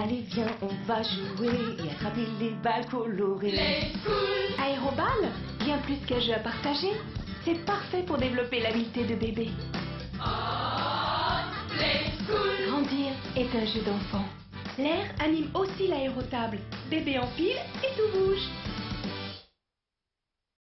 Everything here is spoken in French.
Allez, viens, on va jouer et attraper les balles colorées. Play Aérobal, bien plus qu'un jeu à partager. C'est parfait pour développer l'habileté de bébé. Oh, Grandir est un jeu d'enfant. L'air anime aussi l'aérotable. Bébé empile et tout.